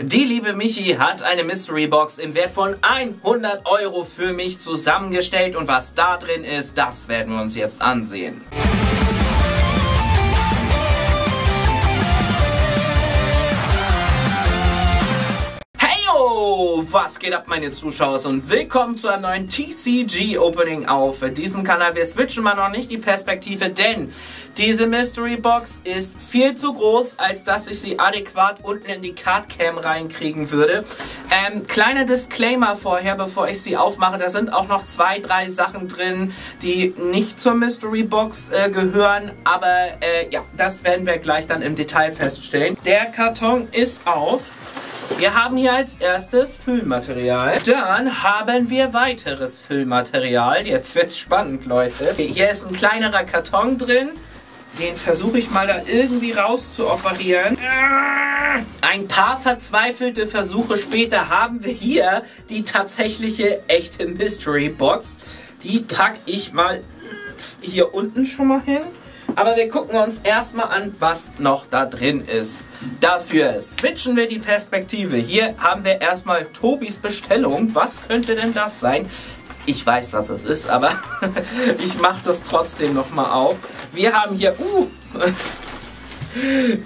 Die liebe Michi hat eine Mystery Box im Wert von 100 Euro für mich zusammengestellt und was da drin ist, das werden wir uns jetzt ansehen. Was geht ab meine Zuschauer und willkommen zu einem neuen TCG Opening auf diesem Kanal. Wir switchen mal noch nicht die Perspektive, denn diese Mystery Box ist viel zu groß, als dass ich sie adäquat unten in die Card Cam reinkriegen würde. Ähm, kleiner Disclaimer vorher, bevor ich sie aufmache, da sind auch noch zwei, drei Sachen drin, die nicht zur Mystery Box äh, gehören, aber äh, ja, das werden wir gleich dann im Detail feststellen. Der Karton ist auf. Wir haben hier als erstes Füllmaterial. Dann haben wir weiteres Füllmaterial. Jetzt wird's spannend, Leute. Hier ist ein kleinerer Karton drin. Den versuche ich mal da irgendwie raus zu operieren. Ein paar verzweifelte Versuche später haben wir hier die tatsächliche echte Mystery Box. Die packe ich mal hier unten schon mal hin. Aber wir gucken uns erstmal an, was noch da drin ist. Dafür switchen wir die Perspektive. Hier haben wir erstmal Tobis Bestellung. Was könnte denn das sein? Ich weiß, was es ist, aber ich mache das trotzdem nochmal auf. Wir haben hier... Uh,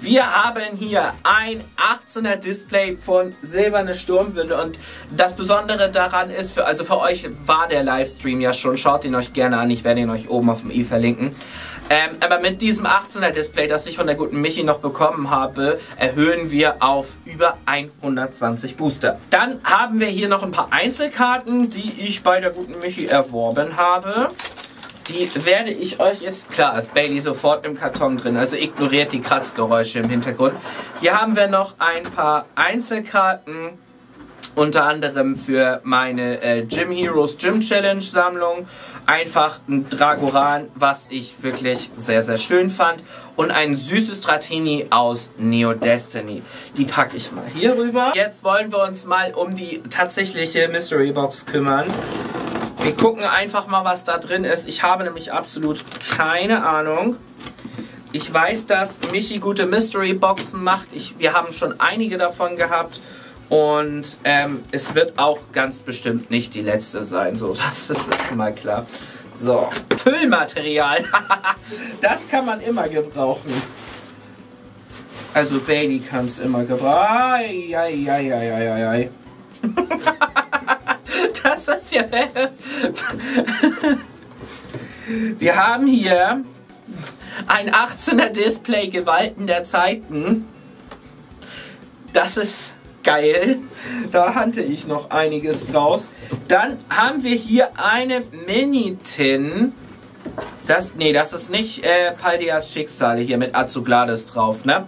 wir haben hier ein 18er Display von Silberne Sturmwinde und das Besondere daran ist, für, also für euch war der Livestream ja schon, schaut ihn euch gerne an, ich werde ihn euch oben auf dem i verlinken. Ähm, aber mit diesem 18er Display, das ich von der guten Michi noch bekommen habe, erhöhen wir auf über 120 Booster. Dann haben wir hier noch ein paar Einzelkarten, die ich bei der guten Michi erworben habe. Die werde ich euch jetzt, klar, ist Bailey sofort im Karton drin, also ignoriert die Kratzgeräusche im Hintergrund. Hier haben wir noch ein paar Einzelkarten unter anderem für meine äh, Gym Heroes Gym Challenge Sammlung. Einfach ein Dragoran, was ich wirklich sehr, sehr schön fand. Und ein süßes Stratini aus Neo Destiny. Die packe ich mal hier rüber. Jetzt wollen wir uns mal um die tatsächliche Mystery Box kümmern. Wir gucken einfach mal, was da drin ist. Ich habe nämlich absolut keine Ahnung. Ich weiß, dass Michi gute Mystery Boxen macht. Ich, wir haben schon einige davon gehabt. Und ähm, es wird auch ganz bestimmt nicht die letzte sein. So, das ist, ist mal klar. So, Füllmaterial. das kann man immer gebrauchen. Also Bailey kann es immer gebrauchen. das ist ja... Wir haben hier ein 18er Display Gewalten der Zeiten. Das ist geil. Da hatte ich noch einiges draus. Dann haben wir hier eine Mini-Tin. Das, nee, das ist nicht äh, Paldias Schicksale hier mit Azuglades drauf, ne?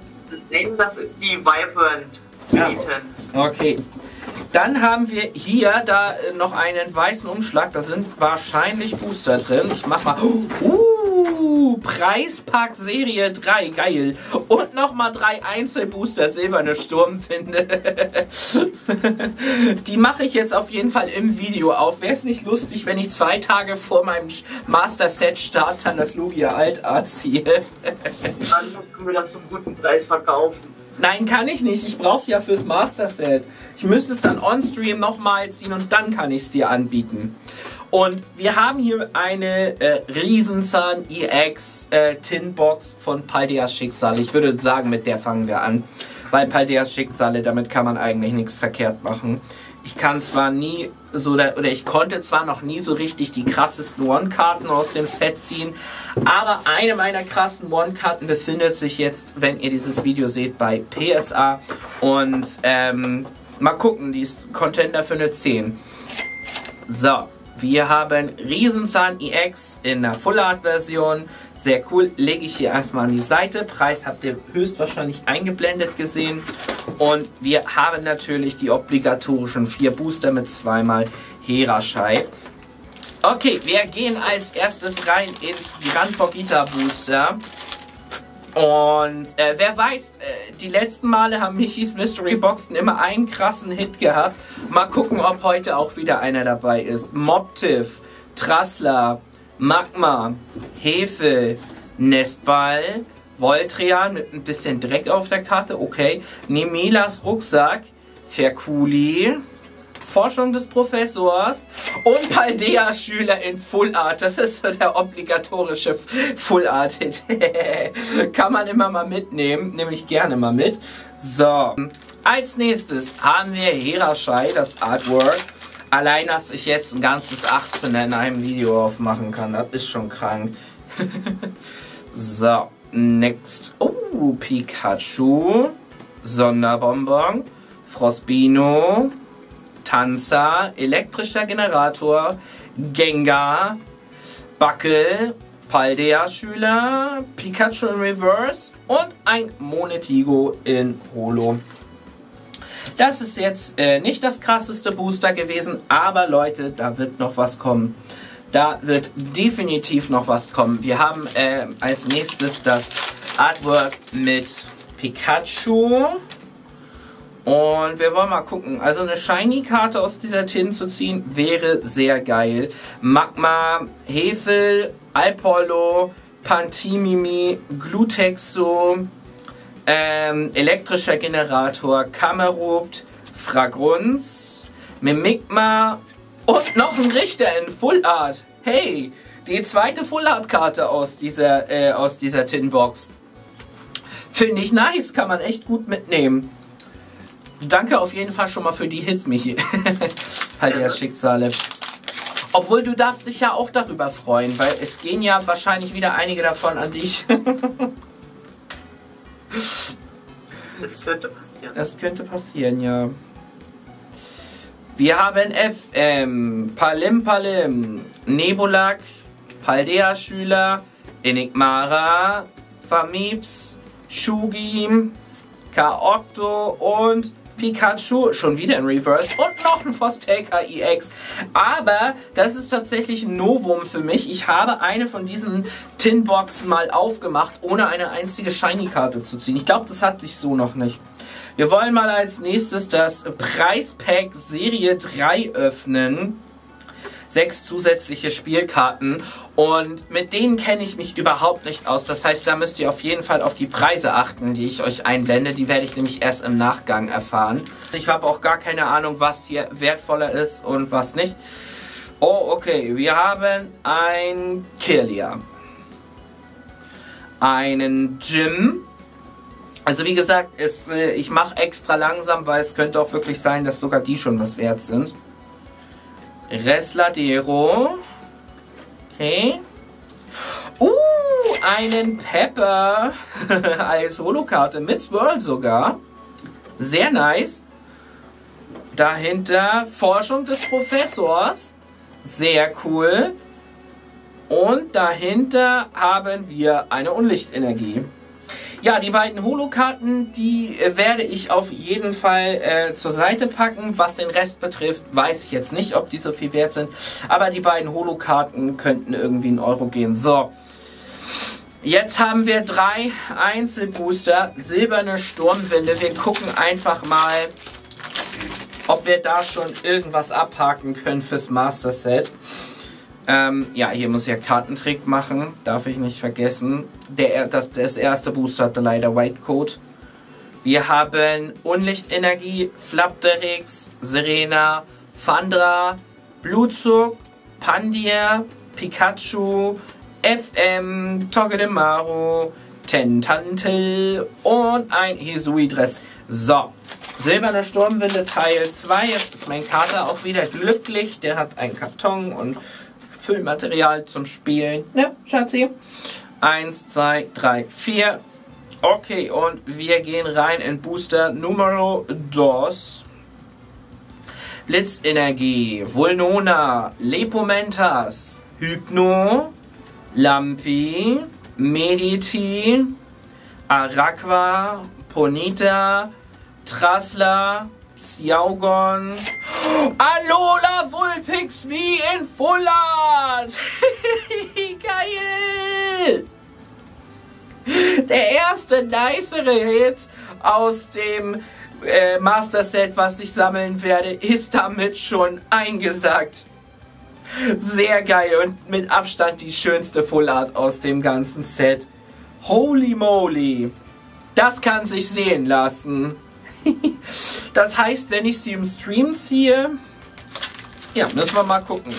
Nein, das ist die Vibrant Mini-Tin. Ja. Okay. Dann haben wir hier da äh, noch einen weißen Umschlag. Da sind wahrscheinlich Booster drin. Ich mach mal. Uh, Preispack Serie 3. Geil. Und nochmal drei Einzelbooster silberne Sturmfinde. Die mache ich jetzt auf jeden Fall im Video auf. Wäre es nicht lustig, wenn ich zwei Tage vor meinem Master Set Start dann das Lugia Altart ziehe? Dann können wir das zum guten Preis verkaufen. Nein, kann ich nicht. Ich brauche es ja fürs Master Set. Ich müsste es dann on-stream nochmal ziehen und dann kann ich es dir anbieten. Und wir haben hier eine äh, Riesenzahn EX äh, Tinbox von Paldeas Schicksal. Ich würde sagen, mit der fangen wir an. Weil Paldeas Schicksale, damit kann man eigentlich nichts verkehrt machen. Ich kann zwar nie so, oder ich konnte zwar noch nie so richtig die krassesten One-Karten aus dem Set ziehen, aber eine meiner krassen One-Karten befindet sich jetzt, wenn ihr dieses Video seht, bei PSA und ähm, mal gucken, die ist Contender für eine 10. So, wir haben Riesenzahn EX in der Full Art Version. Sehr cool. Lege ich hier erstmal an die Seite. Preis habt ihr höchstwahrscheinlich eingeblendet gesehen. Und wir haben natürlich die obligatorischen vier Booster mit zweimal Heraschei. Okay, wir gehen als erstes rein ins Gran Fogita Booster. Und äh, wer weiß, äh, die letzten Male haben Michis Mystery Boxen immer einen krassen Hit gehabt. Mal gucken, ob heute auch wieder einer dabei ist. Mobtiff, Trassler, Magma, Hefe, Nestball, Voltrian mit ein bisschen Dreck auf der Karte, okay. Nemelas Rucksack, Ferkuli, Forschung des Professors und Paldea-Schüler in Full Art. Das ist so der obligatorische Full Art-Hit. Kann man immer mal mitnehmen, nehme ich gerne mal mit. So, als nächstes haben wir Herashai, das Artwork. Allein, dass ich jetzt ein ganzes 18er in einem Video aufmachen kann, das ist schon krank. so, next. Oh, Pikachu. Sonderbonbon. Frostbino. Tanzer. Elektrischer Generator. Gengar. Buckel. Paldea-Schüler. Pikachu in Reverse. Und ein Monetigo in Holo. Das ist jetzt äh, nicht das krasseste Booster gewesen, aber Leute, da wird noch was kommen. Da wird definitiv noch was kommen. Wir haben äh, als nächstes das Artwork mit Pikachu. Und wir wollen mal gucken. Also eine Shiny-Karte aus dieser Tin zu ziehen, wäre sehr geil. Magma, Hefel, Alpollo, Pantimimi, Glutexo, ähm, elektrischer Generator, Kamerupt, Fragrunz, Mimikma und noch ein Richter in Full Art. Hey, die zweite Full Art Karte aus dieser, äh, aus dieser Tinbox. Finde ich nice, kann man echt gut mitnehmen. Danke auf jeden Fall schon mal für die Hits, Michi. halt ja. Schicksale. Obwohl du darfst dich ja auch darüber freuen, weil es gehen ja wahrscheinlich wieder einige davon an dich. Das könnte passieren. Das könnte passieren, ja. Wir haben FM, Palim Palim, Nebulak, Paldea-Schüler, Enigmara, Famibs, Shugim, Kaokto und Pikachu, schon wieder in Reverse und noch ein Fosteca EX. Aber das ist tatsächlich ein Novum für mich. Ich habe eine von diesen Tinboxen mal aufgemacht, ohne eine einzige Shiny-Karte zu ziehen. Ich glaube, das hatte ich so noch nicht. Wir wollen mal als nächstes das Preispack Serie 3 öffnen sechs zusätzliche Spielkarten und mit denen kenne ich mich überhaupt nicht aus. Das heißt, da müsst ihr auf jeden Fall auf die Preise achten, die ich euch einblende. Die werde ich nämlich erst im Nachgang erfahren. Ich habe auch gar keine Ahnung, was hier wertvoller ist und was nicht. Oh, okay. Wir haben ein Kirlia. Einen Jim. Also wie gesagt, ist, äh, ich mache extra langsam, weil es könnte auch wirklich sein, dass sogar die schon was wert sind. Resladero. Okay. Uh, einen Pepper als Holokarte mit Swirl sogar. Sehr nice. Dahinter Forschung des Professors. Sehr cool. Und dahinter haben wir eine Unlichtenergie. Ja, die beiden Holo-Karten, die äh, werde ich auf jeden Fall äh, zur Seite packen. Was den Rest betrifft, weiß ich jetzt nicht, ob die so viel wert sind. Aber die beiden Holo-Karten könnten irgendwie einen Euro gehen. So. Jetzt haben wir drei Einzelbooster, silberne Sturmwinde. Wir gucken einfach mal, ob wir da schon irgendwas abhaken können fürs Master Set. Ähm, ja, hier muss ich ja Kartentrick machen, darf ich nicht vergessen. Der, das, das erste Booster hatte leider White Code. Wir haben Unlichtenergie, Flapterix, Serena, Fandra, Blutzug, Pandia, Pikachu, FM, Togedemaru, Tentantel und ein Hisui-Dress. So, Silberne Sturmwinde Teil 2. Jetzt ist mein Kater auch wieder glücklich. Der hat einen Karton und Füllmaterial zum Spielen. Ne, Schatzi? Eins, zwei, drei, vier. Okay, und wir gehen rein in Booster Numero 2. Blitzenergie, Vulnona, Lepomentas, Hypno, Lampi, Mediti, Araqua, Ponita, Trasla, Xiaogon, Alola Vulpix wie in Full Art. Geil. Der erste nicere Hit aus dem äh, Master Set, was ich sammeln werde, ist damit schon eingesagt. Sehr geil und mit Abstand die schönste Full Art aus dem ganzen Set. Holy moly. Das kann sich sehen lassen. Das heißt, wenn ich sie im Stream ziehe, ja, müssen wir mal gucken.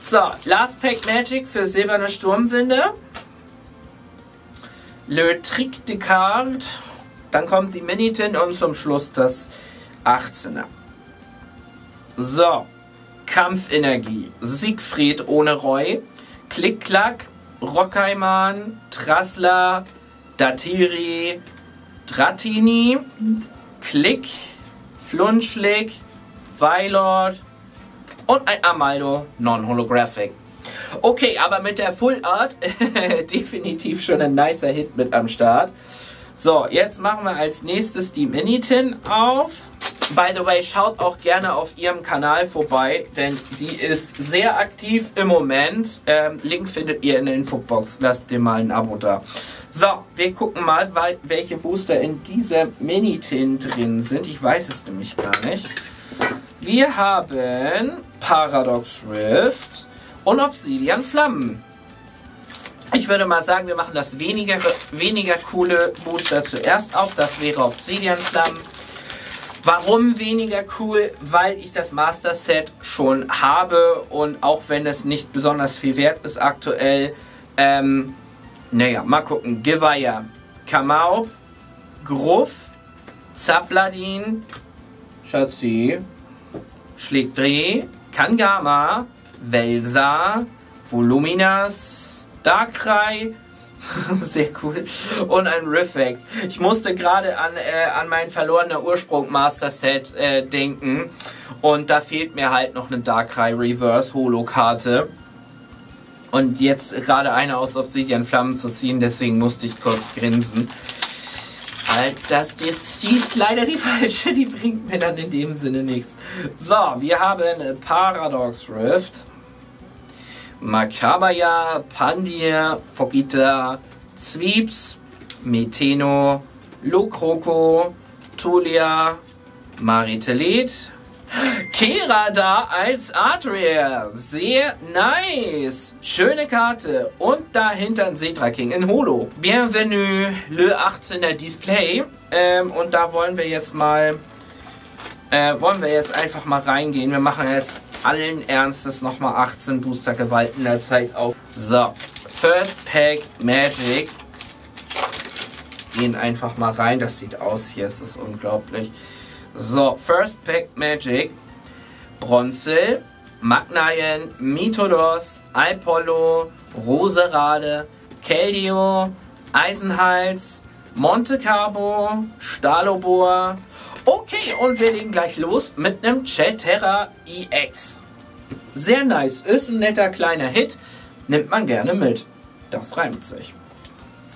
So, Last Pack Magic für silberne Sturmwinde. Le Trick de Card. Dann kommt die Minitin und zum Schluss das 18er. So, Kampfenergie. Siegfried ohne Reu. Klick-Klack. Rockheimann. Trassler. Datiri. Dratini. Klick. Flunschlick. Weilord. Und ein Amaldo Non-Holographic. Okay, aber mit der Full Art definitiv schon ein nicer Hit mit am Start. So, jetzt machen wir als nächstes die Minitin auf. By the way, schaut auch gerne auf ihrem Kanal vorbei, denn die ist sehr aktiv im Moment. Ähm, Link findet ihr in der Infobox. Lasst dir mal ein Abo da. So, wir gucken mal, welche Booster in dieser Minitin drin sind. Ich weiß es nämlich gar nicht. Wir haben Paradox Rift und Obsidian Flammen. Ich würde mal sagen, wir machen das weniger, weniger coole Booster zuerst auf. Das wäre Obsidian Flammen. Warum weniger cool? Weil ich das Master Set schon habe und auch wenn es nicht besonders viel wert ist aktuell, ähm, naja, mal gucken. Geweiher, Kamau, Gruff, Zapladin, Schatzi, schlägt Dreh, Kangama, Velsa, Voluminas, Darkrai, sehr cool, und ein Riffex. Ich musste gerade an, äh, an mein verlorener Ursprung Master Set äh, denken und da fehlt mir halt noch eine Darkrai Reverse Holo Karte. Und jetzt gerade eine aus Obsidian Flammen zu ziehen, deswegen musste ich kurz grinsen. Halt, das ist, die ist leider die falsche, die bringt mir dann in dem Sinne nichts. So, wir haben Paradox Rift, Makabaya, Pandir, Fogita, Zwieps, Meteno, Lokroko, Tulia, Maritelet, Kera da als Adria. Sehr nice. Schöne Karte. Und dahinter ein Setra King in Holo. Bienvenue Le 18er Display. Ähm, und da wollen wir jetzt mal, äh, wollen wir jetzt einfach mal reingehen. Wir machen jetzt allen Ernstes nochmal 18 Booster Gewalt in der Zeit auf. So, First Pack Magic. Gehen einfach mal rein. Das sieht aus hier. Es ist unglaublich. So, First Pack Magic. Bronzel, Magnaien, Mythodos, Alpollo, Roserade, Keldeo, Eisenhals, Monte Carlo, Stalobor. Okay, und wir legen gleich los mit einem Chatterra EX. Sehr nice, ist ein netter kleiner Hit, nimmt man gerne mit. Das reimt sich.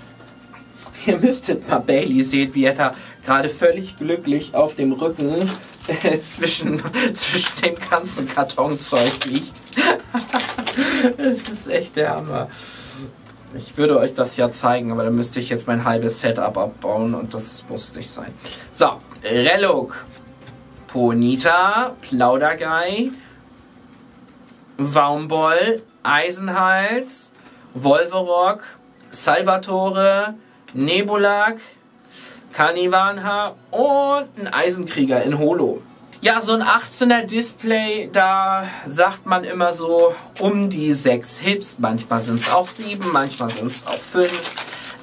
Ihr müsstet mal Bailey sehen, wie er da gerade völlig glücklich auf dem Rücken äh, zwischen, zwischen dem ganzen Kartonzeug liegt. Es ist echt der Hammer. Ich würde euch das ja zeigen, aber dann müsste ich jetzt mein halbes Setup abbauen und das muss nicht sein. So, Reluk, Ponita, Plaudergei, Waumboll, Eisenhals, Wolverock, Salvatore, Nebulak, Kanivanha und ein Eisenkrieger in Holo. Ja, so ein 18er Display, da sagt man immer so um die 6 Hits. Manchmal sind es auch 7, manchmal sind es auch 5.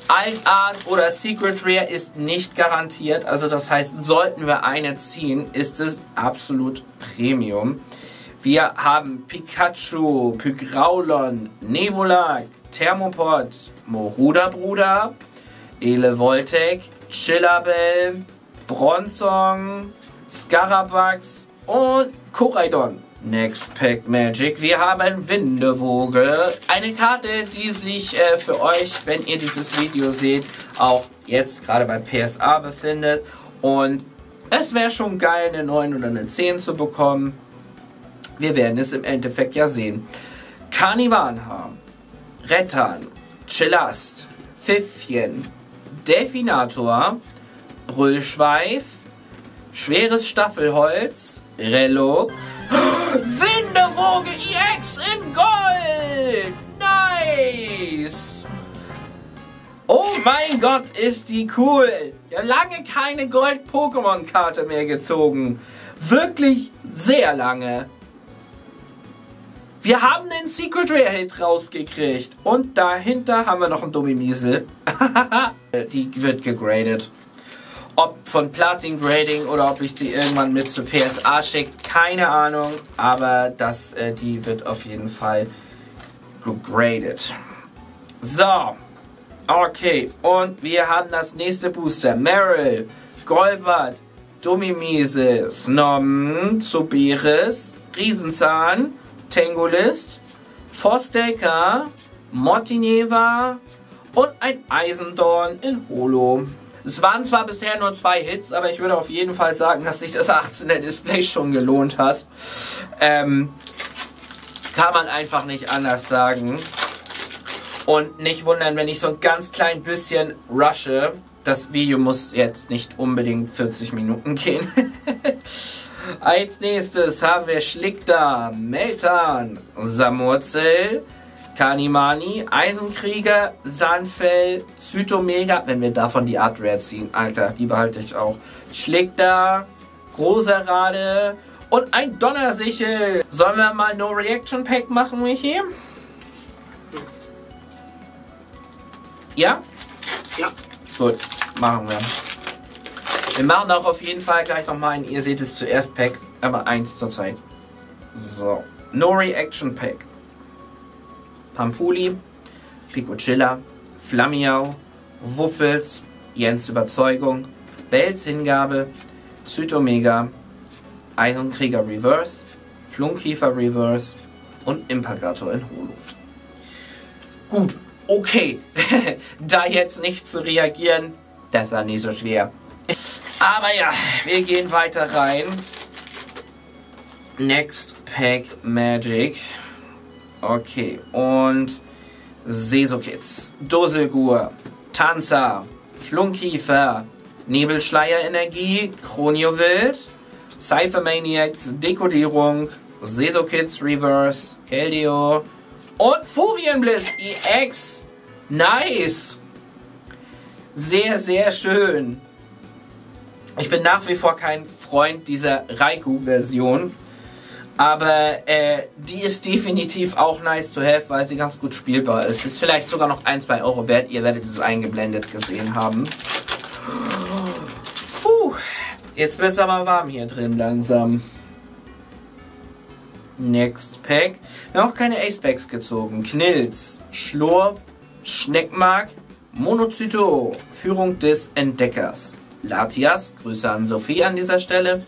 Altart oder Secret Rare ist nicht garantiert. Also das heißt, sollten wir eine ziehen, ist es absolut Premium. Wir haben Pikachu, Pygraulon, Nebulak, Thermopod, Moruda Bruder, Ele Voltec, Chillabel, Bronzong, Scarabax und Koraidon. Next Pack Magic. Wir haben Windevogel. Eine Karte, die sich äh, für euch, wenn ihr dieses Video seht, auch jetzt gerade bei PSA befindet. Und es wäre schon geil, eine 9 oder eine 10 zu bekommen. Wir werden es im Endeffekt ja sehen. Carnivanha, Rettan, Chillast, Pfiffchen, Definator, Brüllschweif, schweres Staffelholz, Relok, Windewoge EX in Gold! Nice! Oh mein Gott, ist die cool. Ja, lange keine Gold-Pokémon-Karte mehr gezogen. Wirklich sehr lange. Wir haben den Secret Rare Hit rausgekriegt. Und dahinter haben wir noch einen Dummi-Miesel. die wird gegradet. Ob von Platin Grading oder ob ich die irgendwann mit zur PSA schicke, keine Ahnung. Aber das, äh, die wird auf jeden Fall gegradet. So. Okay, und wir haben das nächste Booster. Meryl, Golbert, Dumimiese, Snom, Zubiris, Riesenzahn, Tangolist, Fosdecker, Mortineva und ein Eisendorn in Holo. Es waren zwar bisher nur zwei Hits, aber ich würde auf jeden Fall sagen, dass sich das 18er Display schon gelohnt hat. Ähm, kann man einfach nicht anders sagen. Und nicht wundern, wenn ich so ein ganz klein bisschen rushe. Das Video muss jetzt nicht unbedingt 40 Minuten gehen. Als nächstes haben wir Schlickda, Meltan, Samurzel, Kanimani, Eisenkrieger, Sanfell, Zytomega, wenn wir davon die Art Rare ziehen. Alter, die behalte ich auch. Schlickda, Roserade und ein Donnersichel. Sollen wir mal No Reaction Pack machen, Michi? Ja? Ja. Gut, machen wir. Wir machen auch auf jeden Fall gleich nochmal ein Ihr seht es zuerst Pack, aber eins zur Zeit. So. No Reaction Pack. Pampuli, Picochilla, Flamiau, Wuffels, Jens Überzeugung, Bells Hingabe, Zytomega, Eisenkrieger Reverse, Flunkiefer Reverse und Impagator in Holo. Gut, okay. da jetzt nicht zu reagieren, das war nicht so schwer. Aber ja, wir gehen weiter rein. Next Pack Magic. Okay, und Sesokids, Doselgur, Tanzer, Flunkiefer, Nebelschleier Energie, Kroniowild, Cypher Maniacs, Dekodierung, Sesokids Reverse, Keldeo und Furienblitz EX. Nice! Sehr, sehr schön. Ich bin nach wie vor kein Freund dieser Raikou-Version. Aber äh, die ist definitiv auch nice to have, weil sie ganz gut spielbar ist. Ist vielleicht sogar noch 1, 2 Euro wert. Ihr werdet es eingeblendet gesehen haben. Puh, jetzt wird es aber warm hier drin langsam. Next Pack. Wir haben auch keine Ace Packs gezogen. Knilz, Schlurp, Schneckmark, Monozyto, Führung des Entdeckers. Latias, Grüße an Sophie an dieser Stelle.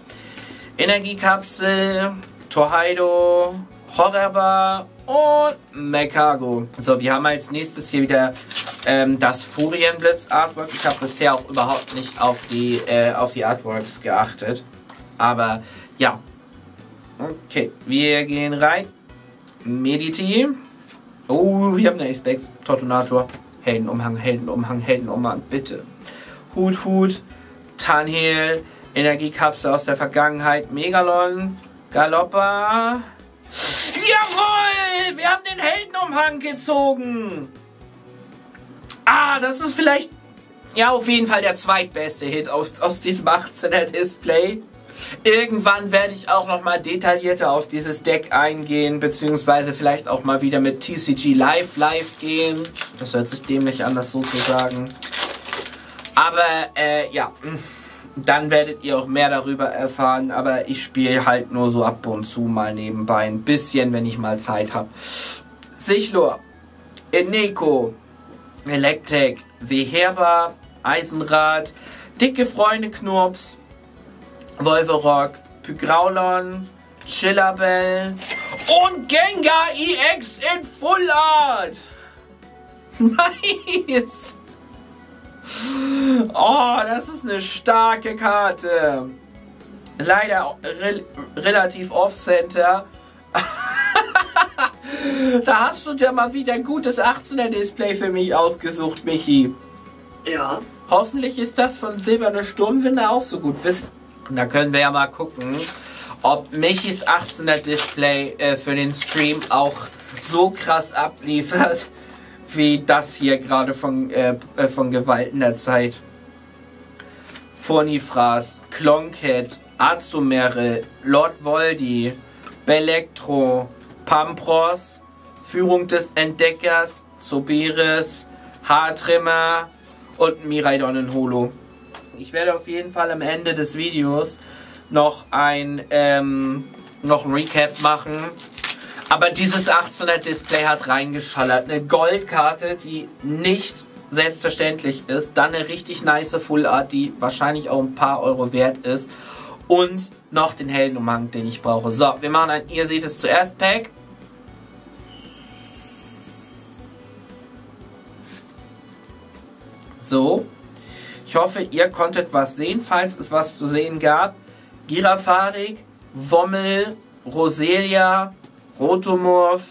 Energiekapsel, Torheido, Horrorbar und Mekago. So, wir haben als nächstes hier wieder ähm, das Furienblitz Artwork. Ich habe bisher auch überhaupt nicht auf die, äh, auf die Artworks geachtet. Aber ja. Okay, wir gehen rein. Mediti. Oh, wir haben eine X-Specs. Tortonator. Heldenumhang, Heldenumhang, Heldenumhang, bitte. Hut, Hut. Tanhel. Energiekapsel aus der Vergangenheit. Megalon. Galoppa. Jawohl! Wir haben den Heldenumhang gezogen. Ah, das ist vielleicht... Ja, auf jeden Fall der zweitbeste Hit aus, aus diesem 18er Display. Irgendwann werde ich auch nochmal detaillierter auf dieses Deck eingehen, beziehungsweise vielleicht auch mal wieder mit TCG Live Live gehen. Das hört sich dämlich an, das so zu sagen. Aber, äh, ja dann werdet ihr auch mehr darüber erfahren. Aber ich spiele halt nur so ab und zu mal nebenbei ein bisschen, wenn ich mal Zeit habe. Sichlor, Eneco, Electek, Weherba, Eisenrad, Dicke Freunde Knurps, Wolverock, Pygraulon, Chillabell und Gengar EX in Full Art. Nice! Oh, das ist eine starke Karte. Leider re relativ off-center. da hast du dir mal wieder ein gutes 18er Display für mich ausgesucht, Michi. Ja. Hoffentlich ist das von Silberne Sturmwinde auch so gut. Wisst, da können wir ja mal gucken, ob Michis 18er Display äh, für den Stream auch so krass abliefert, wie das hier gerade von, äh, äh von Gewalt in der Zeit. Phonifras, Clonket, Azumere, Lord Voldi, Belektro, Pampros, Führung des Entdeckers, Zoberis, Haartrimmer und Miraidon in Holo. Ich werde auf jeden Fall am Ende des Videos noch ein, ähm, noch ein Recap machen. Aber dieses 18er Display hat reingeschallert. Eine Goldkarte, die nicht selbstverständlich ist. Dann eine richtig nice Full Art, die wahrscheinlich auch ein paar Euro wert ist. Und noch den Heldenumhang, den ich brauche. So, wir machen ein, ihr seht es zuerst Pack. So. Ich hoffe, ihr konntet was sehen, falls es was zu sehen gab. Girafarik, Wommel, Roselia, Rotomorph,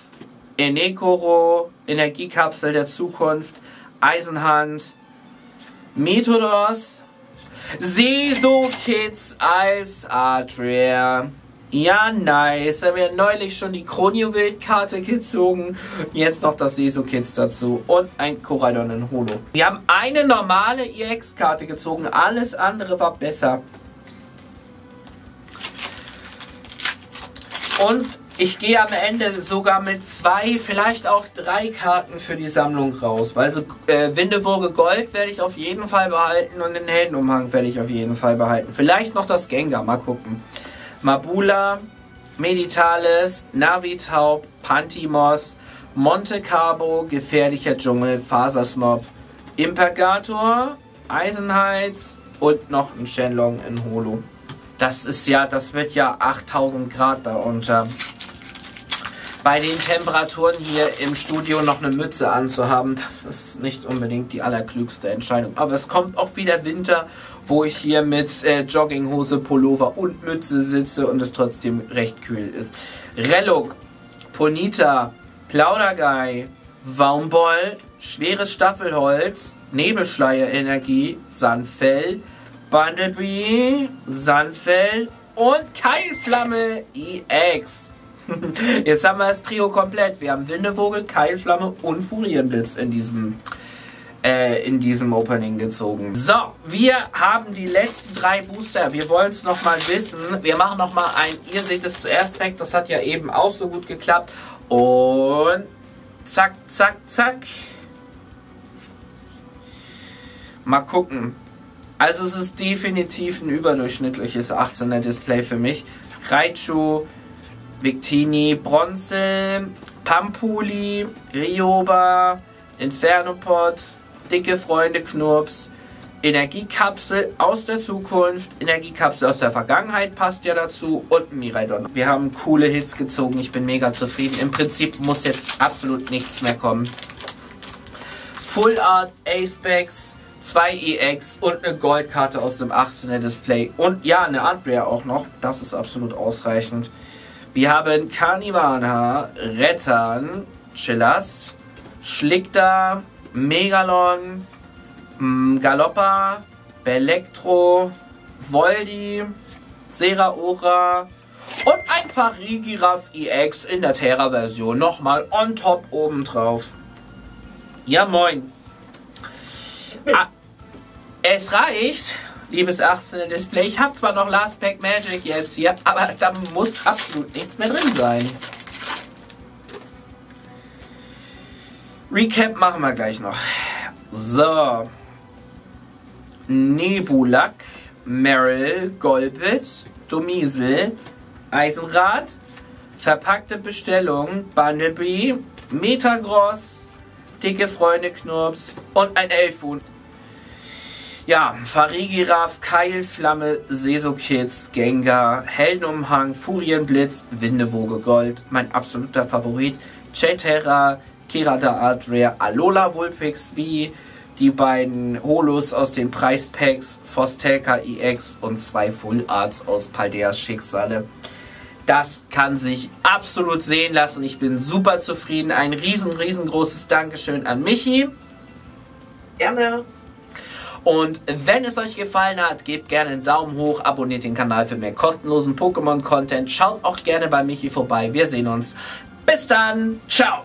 Enekoro, Energiekapsel der Zukunft, Eisenhand, Methodos, Seso Kids als Adria. Ja, nice. Da haben wir neulich schon die Kronjuwel-Karte gezogen. Jetzt noch das Seso Kids dazu. Und ein Koraidon in Holo. Wir haben eine normale EX-Karte gezogen. Alles andere war besser. Und ich gehe am Ende sogar mit zwei, vielleicht auch drei Karten für die Sammlung raus. Weil so äh, Windewoge Gold werde ich auf jeden Fall behalten und den Heldenumhang werde ich auf jeden Fall behalten. Vielleicht noch das Gengar, mal gucken. Mabula, Meditales, Navitaub, Pantimos, Monte Carlo, Gefährlicher Dschungel, Fasersnob, Impergator, Eisenheiz und noch ein Shenlong in Holo. Das ist ja, das wird ja 8000 Grad da unter. Bei den Temperaturen hier im Studio noch eine Mütze anzuhaben, das ist nicht unbedingt die allerklügste Entscheidung. Aber es kommt auch wieder Winter, wo ich hier mit äh, Jogginghose, Pullover und Mütze sitze und es trotzdem recht kühl ist. Reluk, Ponita, Plauderguy, Waumboll, schweres Staffelholz, Nebelschleierenergie, Sandfell, Bundlebee, Sandfell und Keilflamme EX. Jetzt haben wir das Trio komplett. Wir haben Windevogel, Keilflamme und Furienblitz in diesem, äh, in diesem Opening gezogen. So, wir haben die letzten drei Booster. Wir wollen es nochmal wissen. Wir machen nochmal ein, ihr seht es zuerst Pack. Das hat ja eben auch so gut geklappt. Und zack, zack, zack. Mal gucken. Also es ist definitiv ein überdurchschnittliches 18er Display für mich. Raichu, Victini, Bronze, Pampuli, Rioba, Infernopod, Dicke Freunde Knurps, Energiekapsel aus der Zukunft, Energiekapsel aus der Vergangenheit passt ja dazu und Miraidon. Wir haben coole Hits gezogen, ich bin mega zufrieden. Im Prinzip muss jetzt absolut nichts mehr kommen. Full Art, Acebags, zwei EX und eine Goldkarte aus dem 18er Display. Und ja, eine Rare auch noch. Das ist absolut ausreichend. Wir haben Carnivana, Rettern, Chillast, Schlickter, Megalon, mm, Galoppa, Belektro, Voldi, Seraora und ein Farigiraf EX in der Terra-Version. Nochmal on top obendrauf. Ja, moin. Ah, es reicht, liebes 18 Display. Ich habe zwar noch Last Pack Magic jetzt hier, aber da muss absolut nichts mehr drin sein. Recap machen wir gleich noch. So. Nebulak, Meryl, Golbit, Domiesel, Eisenrad, verpackte Bestellung, Bundlebee, Metagross, dicke Freunde Knurps und ein Elfhund. Ja, Farigiraf, Keilflamme, Seso-Kids, Gengar, Heldenumhang, Furienblitz, Windewoge Gold, mein absoluter Favorit, Chetera, Kirada Rare, Alola Vulpix, wie die beiden Holos aus den Preispacks, Fostelka EX und zwei Full Arts aus Paldeas Schicksale. Das kann sich absolut sehen lassen. Ich bin super zufrieden. Ein riesen, riesengroßes Dankeschön an Michi. Gerne. Und wenn es euch gefallen hat, gebt gerne einen Daumen hoch, abonniert den Kanal für mehr kostenlosen Pokémon-Content. Schaut auch gerne bei Michi vorbei. Wir sehen uns. Bis dann. Ciao.